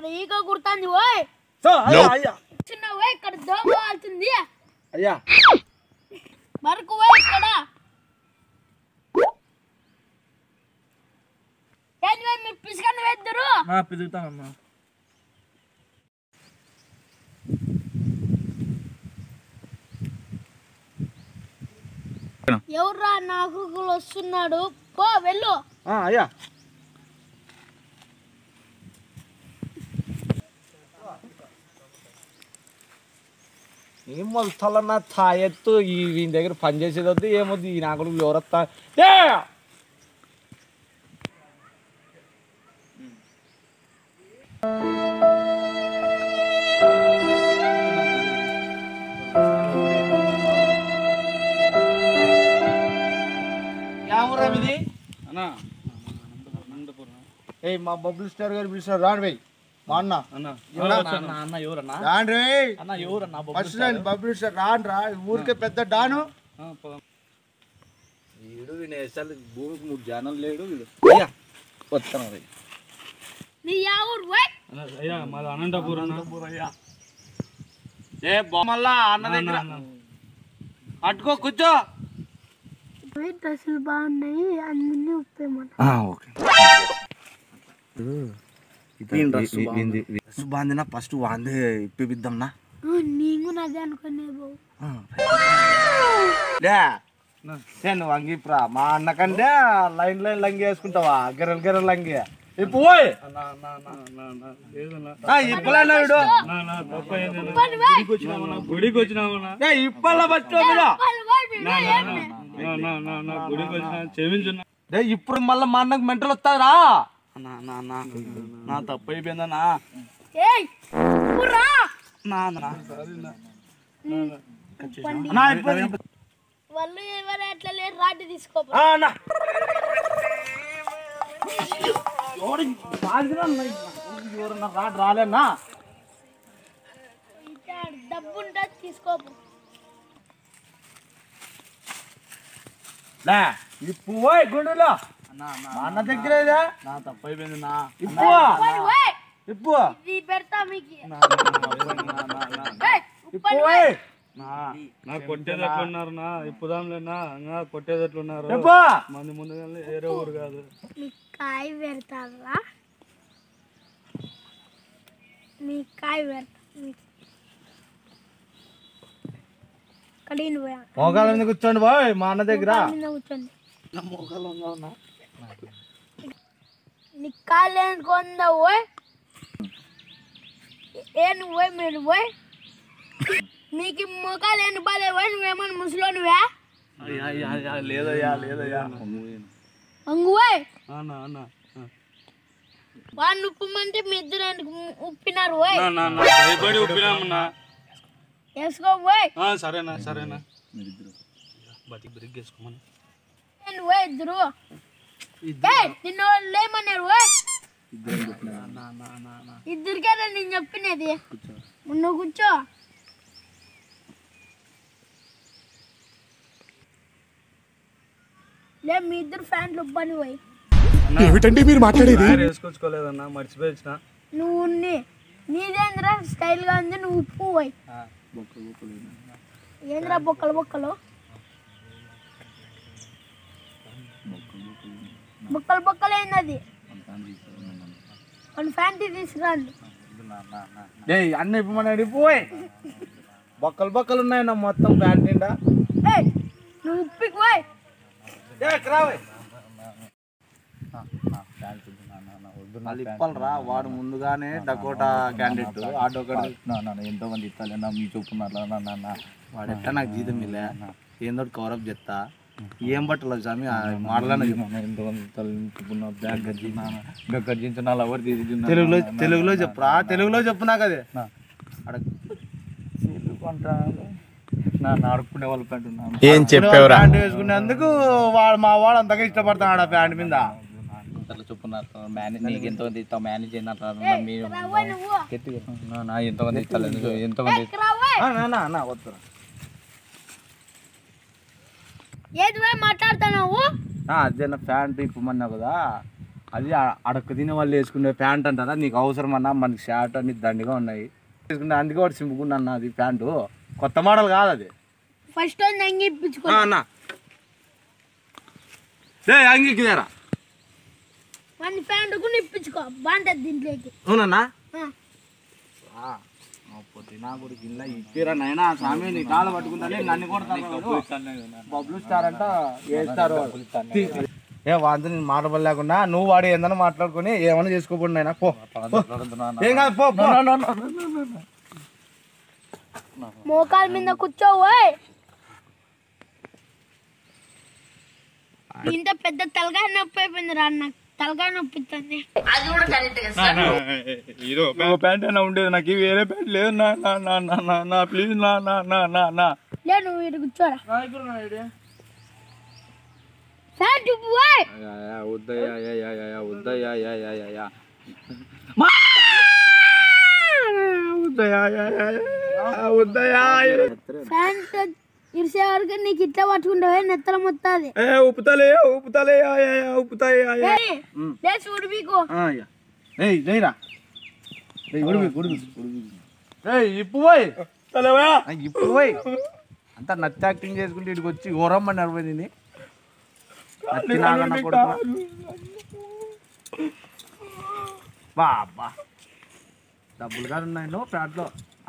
ఇక్కడ ఈగ కుడుతుంది ఓయ్. సో అయ్యా అయ్యా. చిన్న ఓయ్ ఇక్కడ దోమ వాళ్తుంది అయ్యా. మరకు ఓయ్ ఇక్కడ. ఏంది ఓయ్ మీరు పిసుకని వేద్దరు? పిదుగుతానమ్మా ఎవర్రా నాకు వస్తున్నాడు? పో వెళ్ళు. అయ్యా. ఏం మొలుస్తాలన్నా ఛాయెత్తు ఈ వీని దగ్గర పని చేసేది వద్దు ఏమొద్దు ఈ నా కొడుకు ఎవరొస్తా ఏ మా బబ్బుల్ స్టార్ గారు పిలిచారు రాండి భయ్ మా అన్న. అన్న. ఎవరా? అన్న అన్న ఎవరన్నా? అన్న ఎవరన్నా ఫస్ట్ బబ్బుల్ రాండి రా. ఊరికే పెద్ద డాను. వీడు వీడు భూమికి మూడు జనం లేడు వీడు. అయ్యా. వస్తాను రే. నీ ఎవరు ఓయ్ అన్న, అయ్యా మాది అనంతపురం అయ్యా. ఏ బొమ్మల్లా అన్న దగ్గర. అట్టుకో కూర్చో. డ్రెస్సులు బాగున్నాయి అన్ని ఓకే. బాందినా ఫస్ట్ వాందే ఇప్పిద్దాంనా? నీకు అదే అనుకునే నేను వంగిప్రా మా అన్న కంటే లైన్ లైన్ లంగి వేసుకుంటావా? గిర్రలు గిర్రలు లంగి. ఇప్పు పోయ్ అన్న అన్న అన్న అన్న అన్న లేదన్నా ఆ, ఇప్పులన్నా వీడు? అన్న అన్న తప్పైంది అన్న. గుడికి వచ్చినామన్నా ఇప్పల్లా వచ్చినా క్షమించున్నా ఇప్పుడు మళ్ళీ మా అన్నకు మెంటల్ వస్తారా అన్న అన్న అన్న నా తప్పు అయిపోయిందన్నా ఏయ్ పురా నా అన్న అన్నా, ఇప్పుడు- వాళ్ళు ఎవరు ఎట్లా లేరు రాటి తీసుకో రాడు రాలేనా? డబ్బు ఉంటుంది తీసుకో లే ఇప్పు పోయ్ గుండెలో. మా అన్న దగ్గర ఇదే? నా తప్పు అయిపోయిందన్నా ఇప్పు ఓయ్ ఇప్పు ఇది పెడతా మీకు. నా, నా, నా, నా, నా, నా. ఏయ్, ఇప్పు పోయ్ నా నా కొట్టేది ఎట్లున్నారు నా? ఇప్పుదాంలేనా ఇంకా కొట్టేది ఎట్లున్నారు? ఇప్పు మంది ముందు వేరే ఊరు కాదు. కాయ మీ కాయ పెడతా మీకు కడిగిన పోయా. మోకాల మీద కూర్చోండి బాయ్ మా అన్న దగ్గర మీద కూర్చోండి నీ కాళ్ళు ఎందుకుందా పోయ్ ఏను పోయ్ మీరు పోయ్ మీకు మొక్కలు ఎన్ని బాలే పోయ్ నువ్వేమన్నా ముసలోనివా అయ్యా, అయ్యా, అయ్యా, లేదయ్యా లేదయ్యా అంగు పోయ్ అన్న అన్న వాడిని ఉప్పమంటే మీ ఇద్దరు ఎందుకు ఉప్పినారు పోయ్ నా, నా, నా, భయపడి ఉప్పినామన్నా వేసుకో పోయ్ ఆ, సరేనా సరేనా బతికి బ్రిగ్ వేసుకోమని నేను పోయ్ ఇద్దరు ఏయ్, నిన్ను వాళ్ళు ఏమన్నారు పోయ్ ఇద్దరికే నేను చెప్పినది. నువ్వు కూర్చో. లే మీ ఇద్దరు ఫ్యాన్లు ఉబ్బని పోయి. ఏమిటండి మీరు మాట్లాడేది? వేసుకొచ్చుకోలేదన్నా మర్చిపోయి వచ్చిన నువ్వు నీదేంద్రా స్టైల్గా ఉంది నువ్వు ఉప్పు పోయి. ఏంద్రా బొక్కలు బొక్కలు? బొక్కలు బొక్కలు ఏంది వన్ ఫ్యాంటీ తీసుకురండి. ఏయ్ అన్న ఇప్పుడు మన పోయ్. బొక్కలు బొక్కలు ఉన్నాయి నా మొత్తం ప్యాంట్ నిండా. ఏయ్ నువ్వు ఉప్పికి పోయి. ఇప్పాలరా వాడు ముందుగానే డకోటా క్యాండిడేట్. ఆటో ఎంతో మంది ఇస్తాను మీ చూపున్నారు నాన్న వాడు ఎట్లా నాకు జీతం ఇల్లే ఏందో కవరప్ చేస్తా ఏం బట్టలు స్వామి ఇస్తాను తెలుగులో తెలుగులో చెప్పురా తెలుగులో చెప్పు నాకు అది ఏం చెప్పావురా ప్యాంట్ వేసుకునేందుకు వాడు మా వాడు అంతగా ఇష్టపడతాడు ఆ ప్యాంట్ మీద అట్లా చెప్పున్నారు మేనేజ్ నీకు ఎంతో మంది ఇస్తావు మేనేజ్ అయినట్టు మీరు ఇక్కడ పోయి నువ్వు నా- నా ఎంతో మంది ఇస్తాను ఎంతో మంది ఇక్కడ పోయి ఆ, నా, నా, నా, వద్దురా. ఏది మాట్లాడుతున్నావు? ఆ, అదే నా ప్యాంట్ ఇప్పమన్నావు కదా. అది అడక్క తినే వాళ్ళు వేసుకునే ప్యాంట్ అంటారా? నీకు అవసరం అన్నా మనకి షర్ట్ అన్ని దండిగా ఉన్నాయి. వేసుకుంటే అందుకే వాడు సింపుకున్నా అన్న అది ప్యాంటు. కొత్త మోడల్ కాదు అది. ఫస్ట్ అంగి ఇప్పించుకో. అన్న. ఏ మన ప్యాంటు కూడా ఇప్పించుకో బాగుంటది దీంట్లోకి. అవునన్నా? నా ఇలా ఇప్పిరా నాయనా స్వామి నీ కాలు పట్టుకుంటానే నన్ను కొడతాను బబ్లు స్టార్ అంట వేస్తారు ఏ వాంత నేను మాట్లాడలేకుండా నువ్వు వాడు ఏందన్నా మాట్లాడుకొని ఏమన్నా చేసుకోకుండా నాయనా పో. ఏం కాదు పో. మోకాల మీద కూర్చోవోయ్ ఇంత పెద్ద తలకాయ నొప్పి అయిపోయింది రా నాకు తలకాయ నొప్పి ఇస్తుంది ఇదో ఒక ప్యాంట్. అయినా ఉండేది నాకు వేరే ప్యాంట్ లేదు. నా నా నా నా నా నా ప్లీజ్ నా నా నా నా నా. లే నువ్వు ఇటు కూర్చోరా. ప్యాంట్ ఇరిసే వరకు నీకు ఇట్లా పట్టుకుంటావే నెత్తల మొత్తాది. ఏ యా, యా. ఏయ్, లే చూడు మీకు. ఆ, యా. ఏయ్ జైరా ఏయ్ ఉడిపి ఉడిపి ఏయ్ ఇప్పుడు పోయి. తలవా? ఇప్పుడు పోయి. అంతా నచ్చి యాక్టింగ్ చేసుకుంటే ఇక్కడికి వచ్చి ఓరమ్మని నడిపోయింది నచ్చి నాగన్న కొడుకు బాబా. డబ్బులు కాదు ఉన్నాయి నో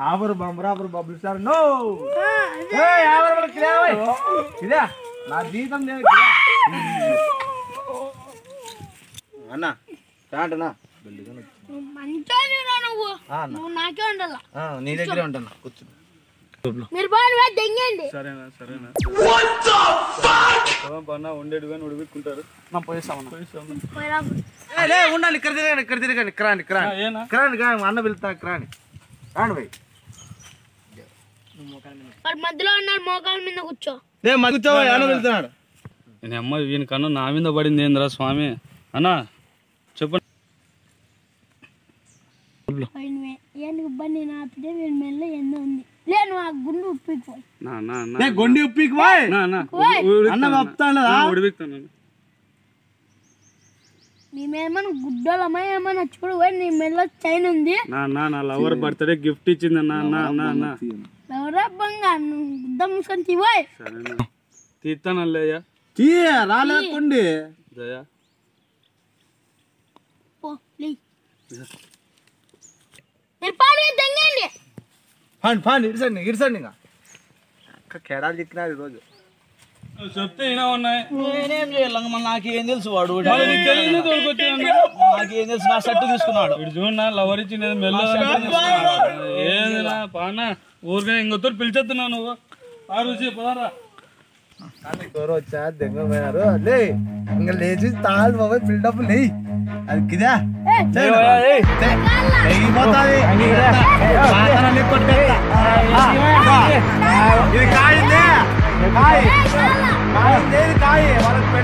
ప్యాట్లో ఆఫర్ బంబర్ ఆఫర్ బబ్బులు సార్. నో! మనకి ఇదే నా జీతం లేదు. అన్న నీ దగ్గరే ఉంటాను కూర్చో. మీరు బాగా దెంగండి సరేనా ఉండేడు కానీ ఉడిపించుకుంటారు పోయేస్తామన్నా ఉండాలి ఇక్కడ తిరగండి ఇక్కడ తిరగండి క్రాండి ఏనా? క్రాండి క్రాండి అన్న వెళ్తా క్రాండి రాండి పోయి. వాడు మధ్యలో ఉన్నాడు మోకాల మీద కూర్చో. లే మరి కూర్చోవా? అన్న వెళ్తున్నాడు. నేను అమ్మ వీని కన్నా నా మీద పడింది ఏందిరా స్వామి? అన్నా చెప్పండి నా గుండు ఉప్పిపోయి నా నా నా. లే గొండి ఉప్పికి పోయి? నా నా. అన్న వస్తాడా ఉడిపిస్తాను మేమేమన్నా గుడ్డోలమా ఏమన్నా చూడు నీ మెల్ల చైన్ ఉంది? నా నా నా లవర్ బర్త్డే గిఫ్ట్ ఇచ్చింది నా నా నా. నా ఎవరా బంగా గుద్ద మూసుకొని తీవోయ్ తీస్తానల్లయ్యా తీ రాలేకుండి. జయ ఫండి ఫండి ఇడిసండి ఇడిసండి ఇంకా. కేడాలు చిక్కినాడు ఈరోజు. చెప్తే అయినా ఉన్నాయి నేనేం చేయాలి మన నాకేం తెలుసు వాడు నీకు తెలుసు నా షర్ట్ తీసుకున్నాడు ఇటు చూడన్నా లవర్ ఇచ్చింది మెల్ల పానా ఊరికే ఇంకొత్తరు పిలిచేస్తున్నావు నువ్వు ఆ రుచి పదారా ఎవరు వచ్చా దెంగ పోయినారు లే ఇంకా లేచి తాళ్ళు బాబాయ్ బిల్డప్ లే అది కిదా